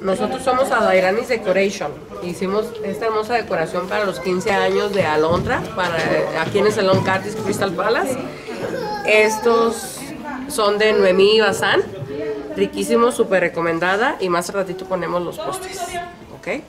Nosotros somos Adairanis Decoration. Hicimos esta hermosa decoración para los 15 años de Alondra, para aquí en el Salón Curtis Crystal Palace. Estos son de Noemí Bazán. Riquísimo, súper recomendada. Y más ratito ponemos los postres. ¿Ok?